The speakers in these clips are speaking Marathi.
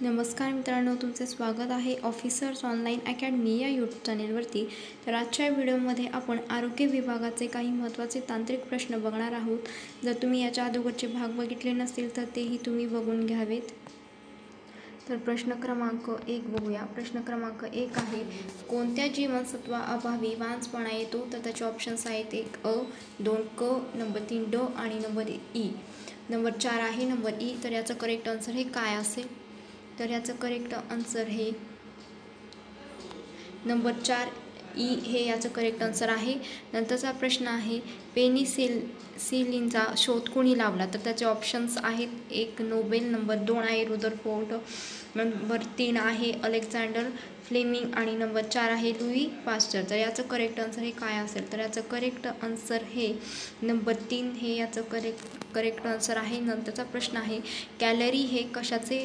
नमस्कार मित्रांनो तुमचे स्वागत आहे ऑफिसर्स ऑनलाईन अकॅडमी या यूट्यूब चॅनेलवरती तर आजच्या व्हिडिओमध्ये आपण आरोग्य विभागाचे काही महत्त्वाचे तांत्रिक प्रश्न बघणार आहोत. जर तुम्ही याच्या अगोदरचे भाग बघितले नसतील तर तेही तुम्ही बघून घ्यावेत. तर प्रश्न क्रमांक एक बघूया. प्रश्न क्रमांक एक आहे कोणत्या जीवनसत्वा अभावी वांसपणा येतो? तर त्याचे ऑप्शन्स आहेत एक अ दोन क नंबर तीन ड आणि नंबर ई. नंबर चार आहे नंबर ई. तर याचं करेक्ट आन्सर हे काय असेल? तर याचं करेक्ट आन्सर हे नंबर चार ई हे याचं करेक्ट आन्सर आहे. नंतरचा प्रश्न आहे पेनिसिल सिलिनचा शोध कोणी लावला? तर त्याचे ऑप्शन्स आहेत. एक नोबेल नंबर दोन आहे रुदरफोर्ड नंबर तीन आहे अलेक्झांडर फ्लेमिंग आणि नंबर चार आहे लुई पास्टर तर याचं करेक्ट आन्सर हे काय असेल? तर याचं करेक्ट आन्सर हे नंबर तीन हे याचं करेक्ट करेक्ट आन्सर आहे. नंतरचा प्रश्न आहे कॅलरी हे कशाचे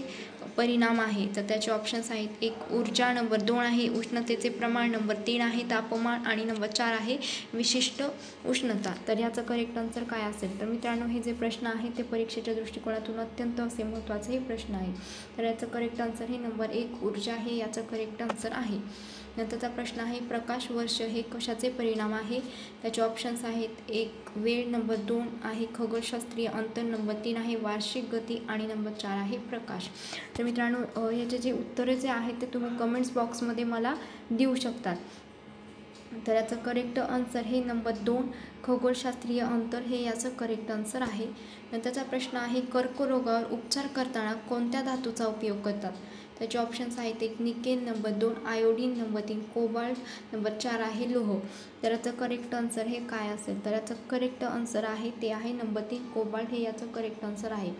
परिणाम आहे? तर त्याचे ऑप्शन्स आहेत. एक ऊर्जा नंबर दोन आहे उष्णतेचे प्रमाण नंबर तीन आहे तापमान आणि नंबर चार आहे विशिष्ट उष्णता. तर याचं करेक्ट आन्सर काय असेल? तर मित्रांनो हे जे प्रश्न आहे ते परीक्षेच्या दृष्टिकोनातून अत्यंत असे महत्त्वाचे हे प्रश्न आहे तर याचं करेक्ट आन्सर हे नंबर एक ऊर्जा हे याचं करेक्ट आन्सर आहे. नंतरचा प्रश्न आहे प्रकाश वर्ष हे कशाचे परिणाम आहे? त्याचे ऑप्शन्स आहेत एक वेळ नंबर दोन आहे खगोलशास्त्रीय अंतर नंबर तीन आहे वार्षिक गती आणि नंबर चार आहे प्रकाश. तर मित्रांनो याचे जे उत्तरे जे आहेत ते तुम्ही कमेंट्स बॉक्समध्ये मला देऊ शकतात. तर याचं करेक्ट आन्सर हे नंबर दोन खगोलशास्त्रीय अंतर हे याचं करेक्ट आन्सर आहे. नंतरचा प्रश्न आहे कर्करोगावर उपचार करताना कोणत्या धातूचा उपयोग करतात? त्याचे ऑप्शन्स आहेत एक निकेल नंबर दोन आयोडीन नंबर तीन कोबाल्ट नंबर चार आहे लोह. तर याचं करेक्ट आन्सर हे काय असेल? तर याचं करेक्ट आन्सर आहे ते आहे नंबर तीन कोबाल्ट हे याचं करेक्ट आन्सर आहे.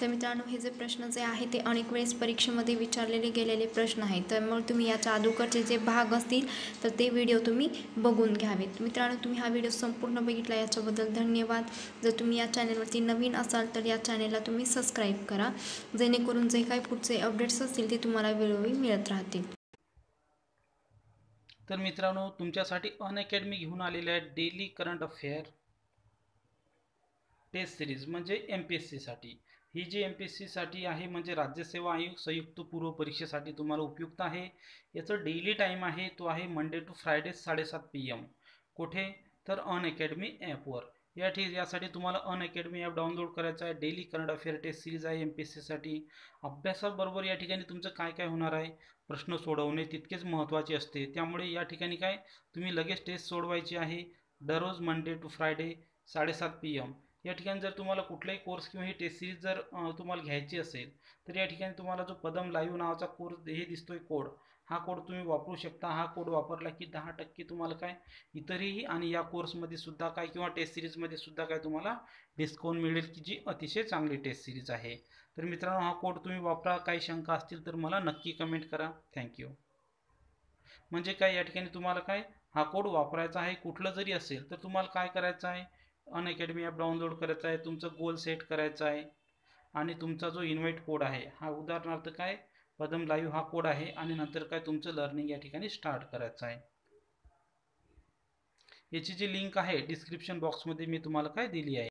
तर मित्रांनो हे जे प्रश्न जे आहे ते अनेक वेळेस परीक्षेमध्ये विचारलेले गेलेले प्रश्न आहेत. तर मग तुम्ही याच्या अगोदरचे जे भाग असतील तर ते व्हिडिओ तुम्ही बघून घ्यावेत. मित्रांनो तुम्ही हा व्हिडिओ संपूर्ण बघितला याच्याबद्दल धन्यवाद. जर तुम्ही या चॅनलवरती नवीन असाल तर या चॅनलला तुम्ही सबस्क्राईब करा. जेणेकरून जे काही पुढचे अपडेट्स असतील ते तुम्हाला वेळोवेळी मिळत राहतील. तर मित्रांनो तुमच्यासाठी अन अकॅडमी घेऊन आलेल्या आहे daily current affair test series म्हणजे एम पी एस सीसाठी ही जी एम पी एस सीसाठी आहे म्हणजे राज्यसेवा आयोग संयुक्त पूर्व परीक्षेसाठी तुम्हाला उपयुक्त आहे. याचं डेली टाईम आहे तो आहे मंडे टू फ्रायडे साडेसात पी एम कुठे? तर अन अकॅडमी ॲपवर. या ठीक यासाठी तुम्हाला अन अकॅडमी ॲप डाउनलोड करायचं आहे. Daily current affair test series आहे एम पी एस सीसाठी अभ्यासाबरोबर या ठिकाणी तुमचं काय काय होणार आहे? प्रश्न सोडवणे तितकेच महत्त्वाचे असते. त्यामुळे या ठिकाणी काय? तुम्ही लगेच टेस्ट सोडवायची आहे. दररोज मंडे टू फ्रायडे साडेसात पी एम या ठिकाणी जर तुम्हाला कुठलाही कोर्स किंवा ही टेस्ट सिरीज जर तुम्हाला घ्यायची असेल तर या ठिकाणी तुम्हाला जो पदम लाईव्ह नावाचा कोर्स हे दिसतोय कोड हा कोड तुम्ही वापरू शकता. हा कोड वापरला की दहा टक्के तुम्हाला काय इतरही आणि या कोर्समध्ये सुद्धा काय किंवा टेस्ट सिरीजमध्ये सुद्धा काय तुम्हाला डिस्काउंट मिळेल की जी अतिशय चांगली टेस्ट सिरीज आहे. तर मित्रांनो हा कोड तुम्ही वापरा. काही शंका असतील तर मला नक्की कमेंट करा. थँक्यू म्हणजे काय या ठिकाणी तुम्हाला काय हा कोड वापरायचा आहे. कुठलं जरी असेल तर तुम्हाला काय करायचं आहे? अन अकॅडमी ॲप डाउनलोड करायचा आहे तुमचं गोल सेट करायचा आहे आणि तुमचा जो इन्व्हाइट कोड आहे हा उदाहरणार्थ काय? पदम लाईव्ह हा कोड आहे आणि नंतर काय तुमचं लर्निंग या ठिकाणी स्टार्ट करायचं आहे. याची जी लिंक आहे डिस्क्रिप्शन बॉक्समध्ये मी तुम्हाला काय दिली आहे?